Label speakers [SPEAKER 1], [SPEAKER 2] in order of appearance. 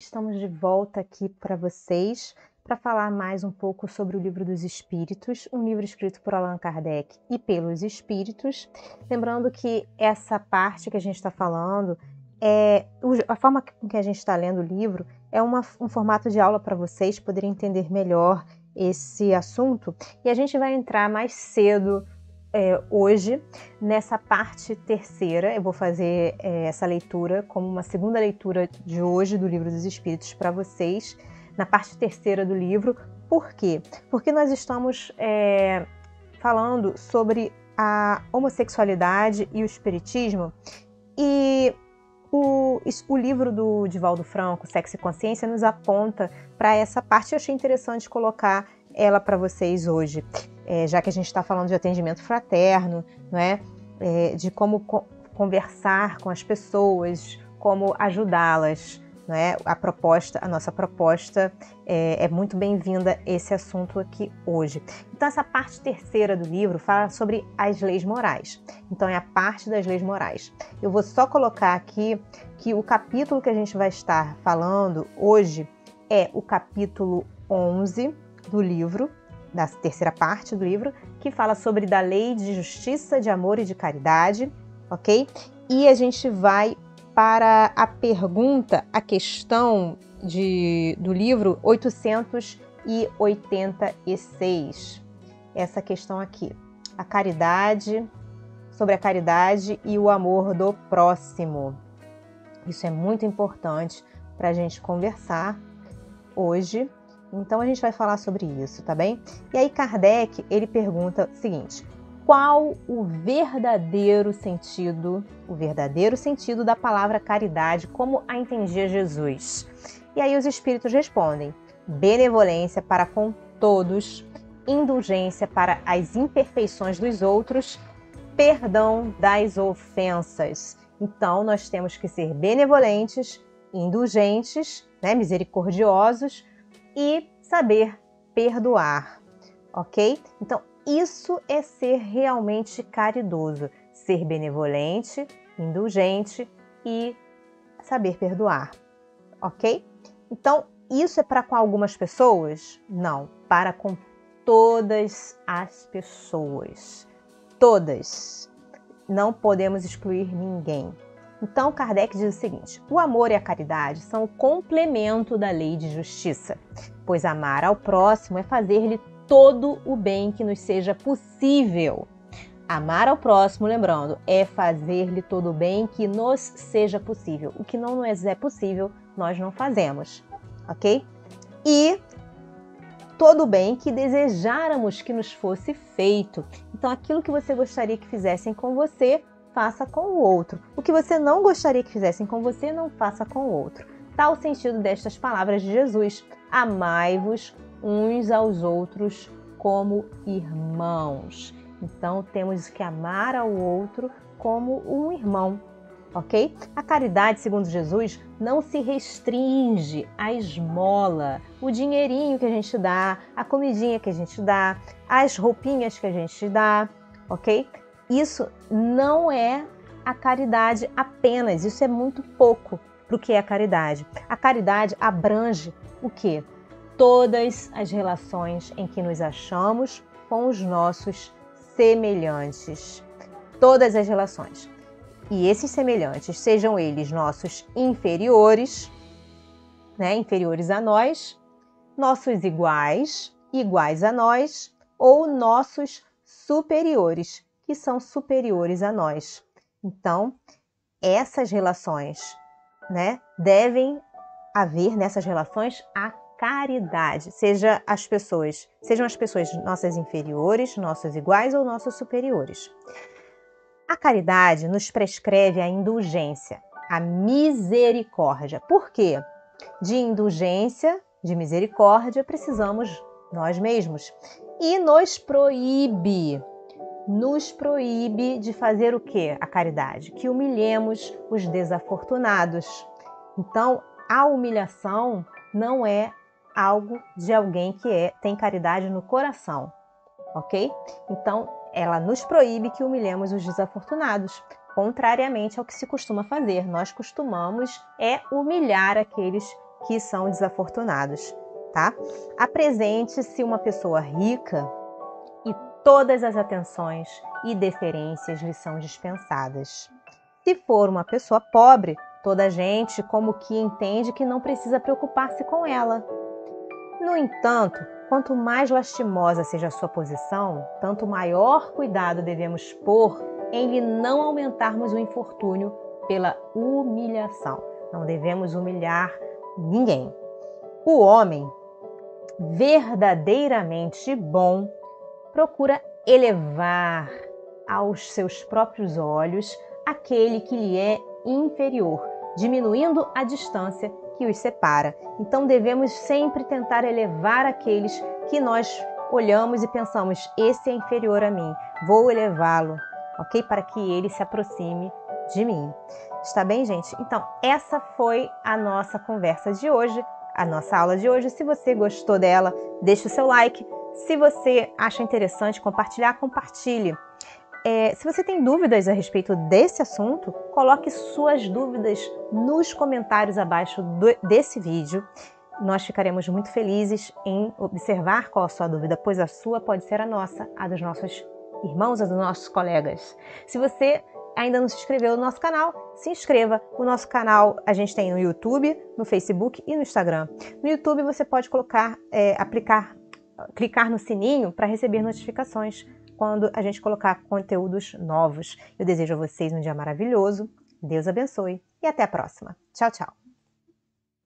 [SPEAKER 1] Estamos de volta aqui para vocês para falar mais um pouco sobre o Livro dos Espíritos, um livro escrito por Allan Kardec e pelos Espíritos. Lembrando que essa parte que a gente está falando é a forma com que a gente está lendo o livro é uma, um formato de aula para vocês poderem entender melhor esse assunto e a gente vai entrar mais cedo é, hoje nessa parte terceira. Eu vou fazer é, essa leitura como uma segunda leitura de hoje do Livro dos Espíritos para vocês, na parte terceira do livro. Por quê? Porque nós estamos é, falando sobre a homossexualidade e o espiritismo e o, o, livro do Divaldo Franco, Sexo e Consciência, nos aponta para essa parte. Eu achei interessante colocar ela para vocês hoje é, já que a gente está falando de atendimento fraterno, não é? é de como co conversar com as pessoas, como ajudá-las. É? A proposta, a nossa proposta é, é muito bem-vinda esse assunto aqui hoje. Então essa parte terceira do livro fala sobre as leis morais. Então é a parte das leis morais. Eu vou só colocar aqui que o capítulo que a gente vai estar falando hoje é o capítulo 11 do livro, da terceira parte do livro, que fala sobre da lei de justiça, de amor e de caridade, ok? E a gente vai para a pergunta, a questão de, do livro 886. Essa questão aqui, a caridade, sobre a caridade e o amor do próximo. Isso é muito importante para a gente conversar hoje então a gente vai falar sobre isso, tá bem? E aí Kardec, ele pergunta o seguinte: qual o verdadeiro sentido, o verdadeiro sentido da palavra caridade, como a entendia Jesus? E aí os espíritos respondem: benevolência para com todos, indulgência para as imperfeições dos outros, perdão das ofensas. Então nós temos que ser benevolentes, indulgentes, né, misericordiosos e saber perdoar, ok? Então, isso é ser realmente caridoso, ser benevolente, indulgente e saber perdoar, ok? Então, isso é para com algumas pessoas? Não, para com todas as pessoas. Todas. Não podemos excluir ninguém. Então, Kardec diz o seguinte: o amor e a caridade são o complemento da lei de justiça, pois amar ao próximo é fazer-lhe todo o bem que nos seja possível. Amar ao próximo, lembrando, é fazer-lhe todo o bem que nos seja possível. O que não nos é possível, nós não fazemos, ok? E todo o bem que desejáramos que nos fosse feito. Então, aquilo que você gostaria que fizessem com você, faça com o outro. O que você não gostaria que fizessem com você, não faça com o outro. Tal o sentido destas palavras de Jesus: amai-vos uns aos outros como irmãos. Então temos que amar ao outro como um irmão, ok? A caridade, segundo Jesus, não se restringe à esmola, o dinheirinho que a gente dá, a comidinha que a gente dá, as roupinhas que a gente dá, ok? Isso não é a caridade apenas, isso é muito pouco para o que é a caridade. A caridade abrange o que? Todas as relações em que nos achamos com os nossos semelhantes. Todas as relações. E esses semelhantes, sejam eles nossos inferiores, né, inferiores a nós, nossos iguais, iguais a nós, ou nossos superiores, que são superiores a nós. Então, essas relações, né, devem haver nessas relações a caridade, seja as pessoas, sejam as pessoas nossas inferiores, nossos iguais ou nossos superiores. A caridade nos prescreve a indulgência, a misericórdia. Por quê? De indulgência, de misericórdia, precisamos nós mesmos. E nos proíbe nos proíbe de fazer o que? A caridade, que humilhemos os desafortunados. Então, a humilhação não é algo de alguém que é, tem caridade no coração, ok? Então, ela nos proíbe que humilhemos os desafortunados, contrariamente ao que se costuma fazer. Nós costumamos é humilhar aqueles que são desafortunados, tá? Apresente-se uma pessoa rica todas as atenções e deferências lhe são dispensadas. Se for uma pessoa pobre, toda a gente como que entende que não precisa preocupar-se com ela. No entanto, quanto mais lastimosa seja a sua posição, tanto maior cuidado devemos pôr em lhe não aumentarmos o infortúnio pela humilhação. Não devemos humilhar ninguém. O homem verdadeiramente bom procura elevar aos seus próprios olhos aquele que lhe é inferior, diminuindo a distância que os separa. Então devemos sempre tentar elevar aqueles que nós olhamos e pensamos: esse é inferior a mim, vou elevá-lo, ok? Para que ele se aproxime de mim. Está bem, gente? Então, essa foi a nossa conversa de hoje, a nossa aula de hoje. Se você gostou dela, deixe o seu like. Se você acha interessante compartilhar, compartilhe. É, se você tem dúvidas a respeito desse assunto, coloque suas dúvidas nos comentários abaixo do, desse vídeo. Nós ficaremos muito felizes em observar qual a sua dúvida, pois a sua pode ser a nossa, a dos nossos irmãos, a dos nossos colegas. Se você ainda não se inscreveu no nosso canal, se inscreva. O nosso canal a gente tem no YouTube, no Facebook e no Instagram. No YouTube você pode colocar, é, aplicar, clicar no sininho para receber notificações quando a gente colocar conteúdos novos. Eu desejo a vocês um dia maravilhoso. Deus abençoe e até a próxima. Tchau, tchau.